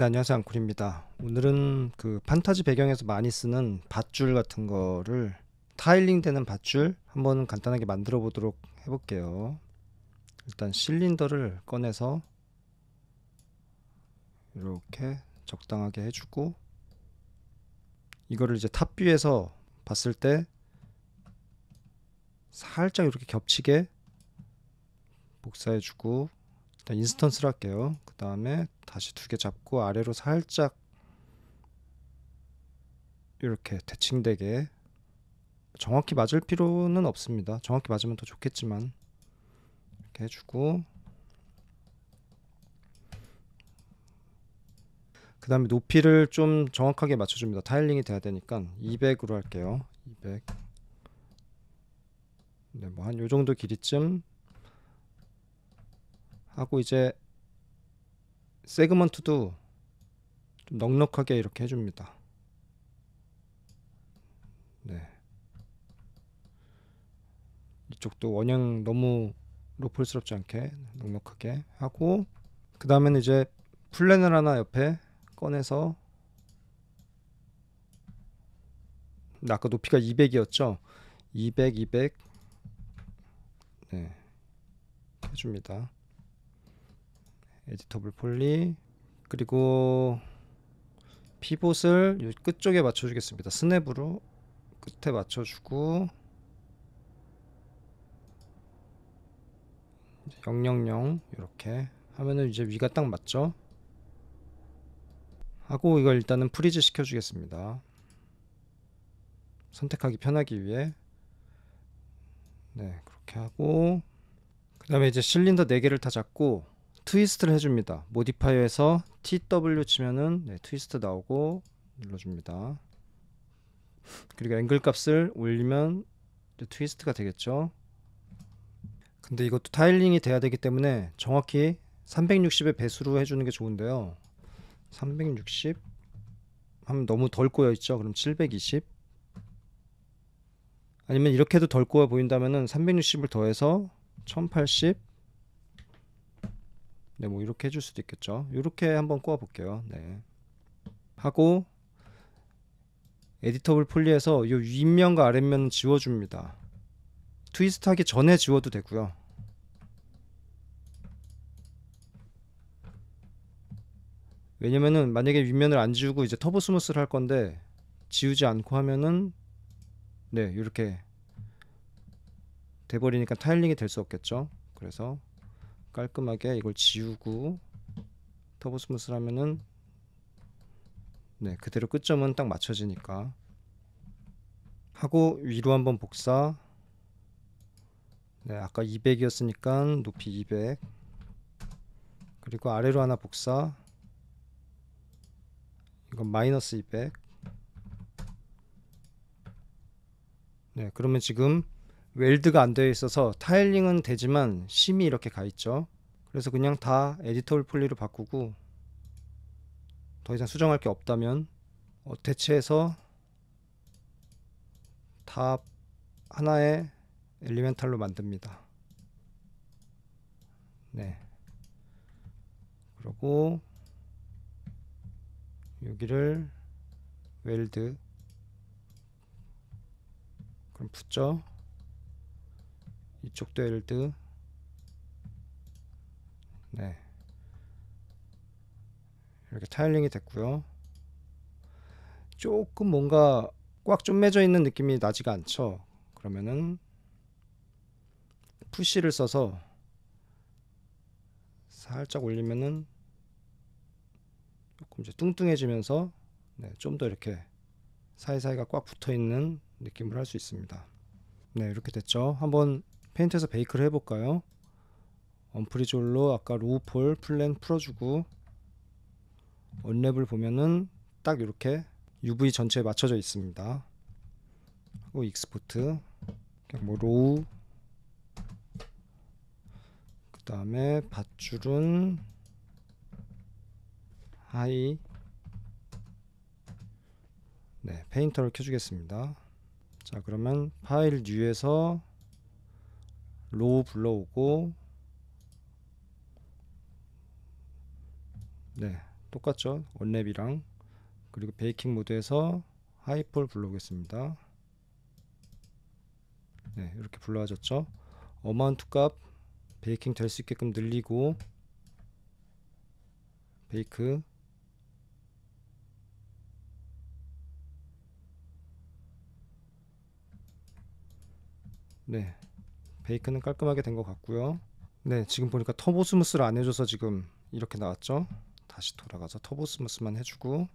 네, 안녕하세요. 앙콜입니다. 오늘은 그 판타지 배경에서 많이 쓰는 밧줄 같은 거를 타일링 되는 밧줄 한번 간단하게 만들어 보도록 해볼게요. 일단 실린더를 꺼내서 이렇게 적당하게 해주고 이거를 이제 탑뷰에서 봤을 때 살짝 이렇게 겹치게 복사해주고 일단 인스턴스를 할게요. 그 다음에 다시 두 개 잡고 아래로 살짝 이렇게 대칭되게 정확히 맞을 필요는 없습니다. 정확히 맞으면 더 좋겠지만 이렇게 해주고 그 다음에 높이를 좀 정확하게 맞춰줍니다. 타일링이 돼야 되니까 200으로 할게요. 200 네, 뭐 한 요 정도 길이쯤 하고 이제 세그먼트도 좀 넉넉하게 이렇게 해줍니다. 네. 이쪽도 원형 너무 로플스럽지 않게 넉넉하게 하고 그 다음에는 이제 플랜을 하나 옆에 꺼내서 아까 높이가 200이었죠 200 200 네. 해줍니다 에디터블 폴리. 그리고 피봇을 이 끝쪽에 맞춰주겠습니다. 스냅으로 끝에 맞춰주고 000 이렇게 하면은 이제 위가 딱 맞죠? 하고 이걸 일단은 freeze 시켜 주겠습니다. 선택하기 편하기 위해. 네 그렇게 하고 그 다음에 이제 실린더 4개를 다 잡고 twist를 해줍니다. modifier에서 TW 치면은 네, 트위스트 나오고 눌러줍니다. 그리고 앵글 값을 올리면 twist가 되겠죠. 근데 이것도 tiling이 돼야 되기 때문에 정확히 360의 배수로 해주는 게 좋은데요. 360 하면 너무 덜 꼬여 있죠? 그럼 720 아니면 이렇게 해도 덜 꼬여 보인다면은 360을 더해서 1080 네, 뭐 이렇게 해줄 수도 있겠죠. 이렇게 한번 꼬아 볼게요. 네. 하고 에디터블 폴리에서 이 윗면과 아랫면 지워줍니다. 트위스트 하기 전에 지워도 되고요. 왜냐면은 만약에 윗면을 안 지우고 이제 TurboSmooth를 할 건데 지우지 않고 하면은 네 이렇게 돼버리니까 tiling이 될 수 없겠죠. 그래서 깔끔하게 이걸 지우고 TurboSmooth를 하면은 네 그대로 끝점은 딱 맞춰지니까. 하고 위로 한번 복사. 네 아까 200이었으니까 높이 200 그리고 아래로 하나 복사. 이건 마이너스 200 네, 그러면 지금 웰드가 안 되어 있어서 타일링은 되지만 심이 이렇게 가 있죠. 그래서 그냥 다 에디터블 폴리로 바꾸고 더 이상 수정할 게 없다면 어, 대체해서 다 하나의 엘리멘탈로 만듭니다. 네. 그리고 여기를 웰드 그럼 붙죠 이쪽도 웰드 네 이렇게 타일링이 됐고요 조금 뭔가 꽉좀 매져 있는 느낌이 나지가 않죠 그러면은 푸시를 써서 살짝 올리면은 조금 이제 뚱뚱해지면서 네, 좀 더 이렇게 사이사이가 꽉 붙어 있는 느낌을 할 수 있습니다. 네, 이렇게 됐죠. 한번 Painter에서 bake를 해볼까요? unfreeze all로 아까 low poly plane 풀어주고. unwrap을 보면은 딱 이렇게 UV 전체에 맞춰져 있습니다. 하고 export. 뭐 low. 그 다음에 밧줄은 high. 네 Painter를 켜주겠습니다. 자 그러면 file new에서 low 불러오고 네 똑같죠. unwrap이랑. 그리고 베이킹 모드에서 high poly 불러보겠습니다. 네 이렇게 불러와졌죠. amount 값 베이킹 될 수 있게끔 늘리고 bake. 네 bake는 깔끔하게 된 것 같고요. 네 지금 보니까 TurboSmooth를 안 해줘서 지금 이렇게 나왔죠? 다시 돌아가서 TurboSmooth만 해주고.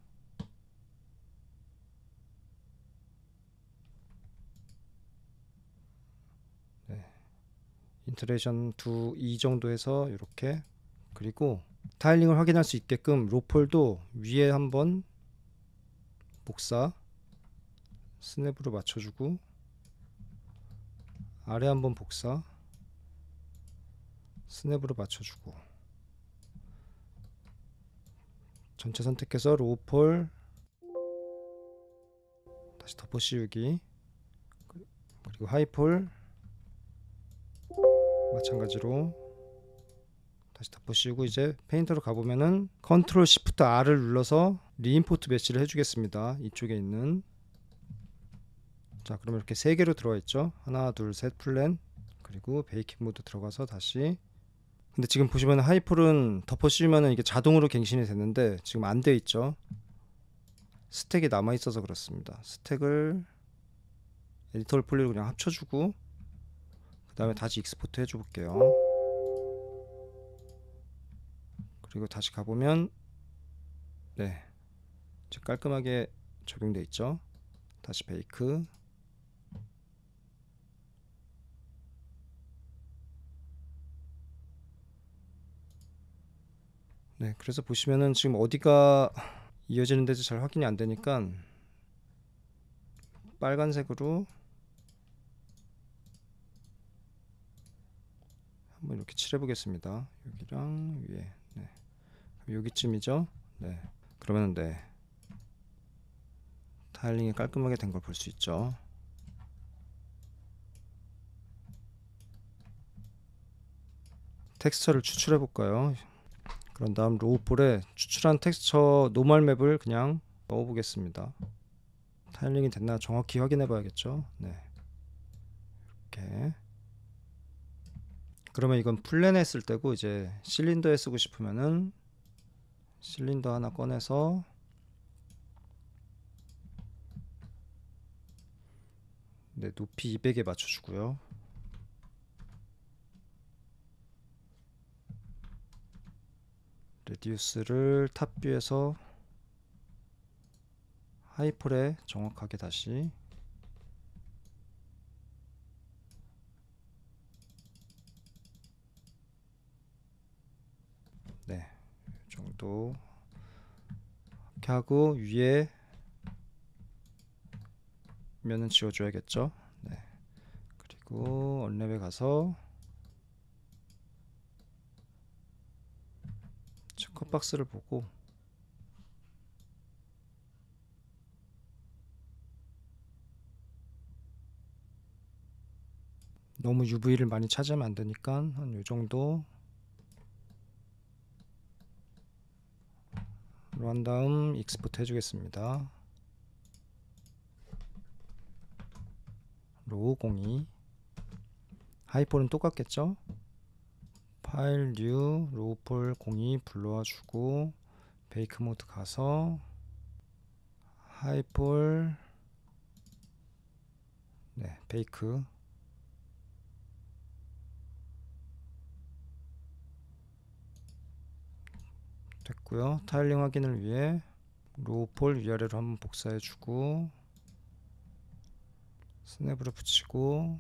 네. iteration 2, 2 정도에서 이렇게 그리고 tiling을 확인할 수 있게끔 low poly도 위에 한번 복사 snap으로 맞춰주고 아래 한번 복사. snap으로 맞춰주고. 전체 선택해서 low poly. 다시 덮어 씌우기. 그리고 high poly. 마찬가지로. 다시 덮어 씌우고 이제 Painter로 가보면은 Ctrl Shift R을 눌러서 reimport mesh를 해주겠습니다. 이쪽에 있는 자 그러면 이렇게 세 개로 들어와 있죠? 하나 둘 셋 plane. 그리고 베이킹 모드 들어가서 다시. 근데 지금 보시면 high poly는 덮어 씌우면 이게 자동으로 갱신이 됐는데 지금 안 돼 있죠? stack이 남아 있어서 그렇습니다. stack을 Edit Poly로 그냥 합쳐주고 그 다음에 다시 export 해줘 볼게요. 그리고 다시 가보면 네. 깔끔하게 적용돼 있죠? 다시 베이크 네, 그래서 보시면은 지금 어디가 이어지는데도 잘 확인이 안 되니까 빨간색으로 한번 이렇게 칠해 보겠습니다. 여기랑 위에, 네, 여기쯤이죠. 네, 그러면 네 tiling이 깔끔하게 된 걸 볼 수 있죠. 텍스처를 추출해 볼까요? 그런 다음 low poly에 추출한 texture normal map을 그냥 넣어 보겠습니다. tiling이 됐나 정확히 확인해 봐야겠죠? 네. 이렇게. 그러면 이건 plane에 쓸 때고 이제 실린더에 쓰고 싶으면은 실린더 하나 꺼내서 네 높이 200에 맞춰주고요 레디우스를 탑뷰에서 하이폴에 정확하게 다시 네, 이 정도 이렇게 하고 위에 면은 지워줘야겠죠. 네, 그리고 언랩에 가서 체크박스를 보고 너무 UV를 많이 차지하면 안 되니까 한 요 정도 한 다음 export 해주겠습니다. low 02 high poly는 똑같겠죠? file new low poly 02 불러와 주고 bake 모드 가서 high poly 네 베이크. 됐고요. 타일링 확인을 위해 로우폴 위아래로 한번 복사해 주고 스냅으로 붙이고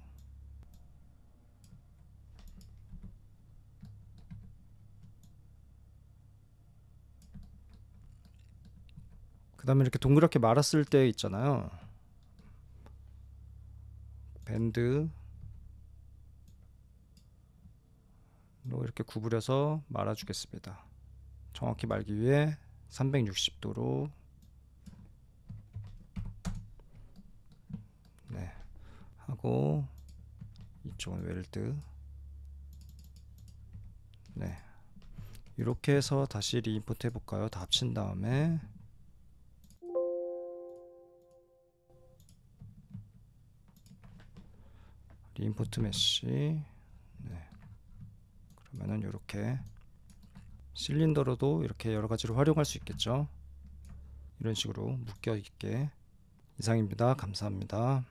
그 다음에 이렇게 동그랗게 말았을 때 있잖아요. 밴드 로 이렇게 구부려서 말아 주겠습니다. 정확히 말기 위해 360도로. 네. 하고 이쪽은 웰드. 네. 이렇게 해서 다시 reimport 해볼까요? 다 합친 다음에 import mesh 네. 그러면은 이렇게 실린더로도 이렇게 여러 가지로 활용할 수 있겠죠. 이런 식으로 묶여 있게 이상입니다. 감사합니다.